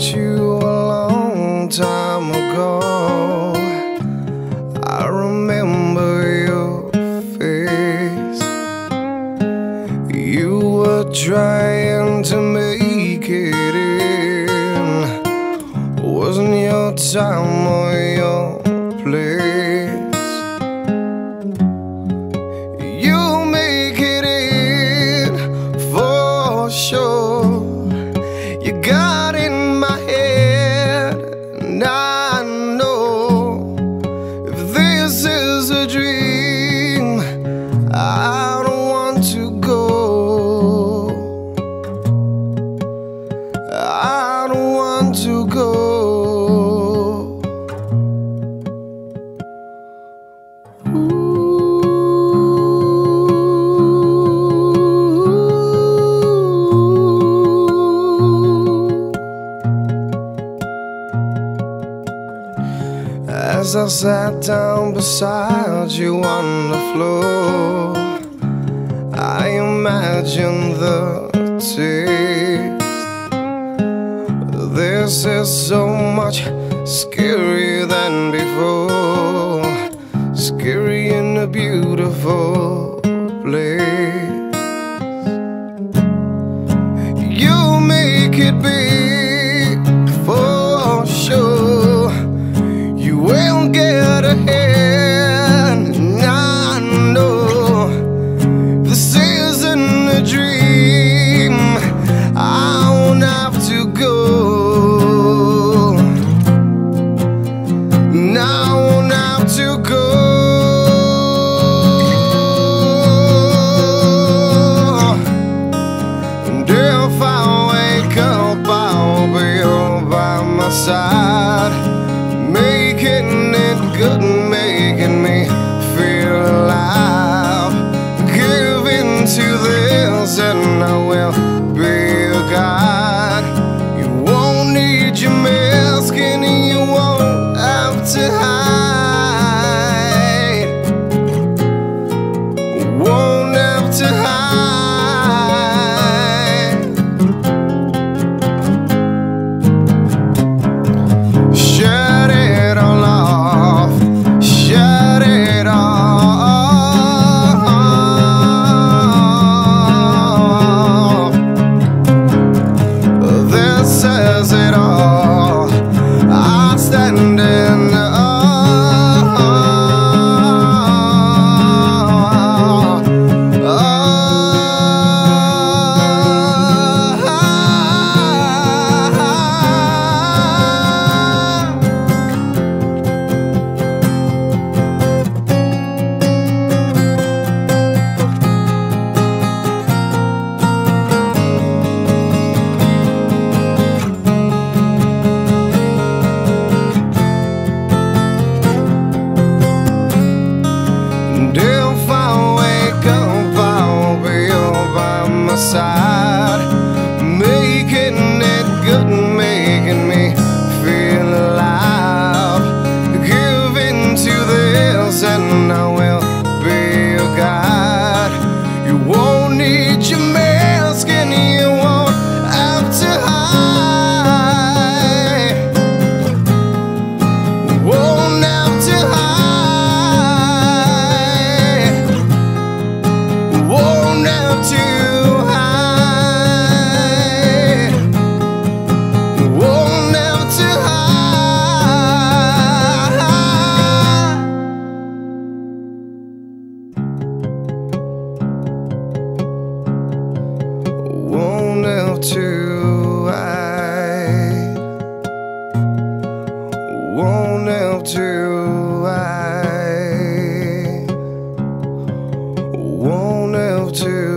about you a long time ago. I remember your face. You were trying to make it in. Wasn't your time or your As I sat down beside you on the floor, I imagined the taste. This is so much scarier than before, scary in a beautiful place. You make it be. side I'll find to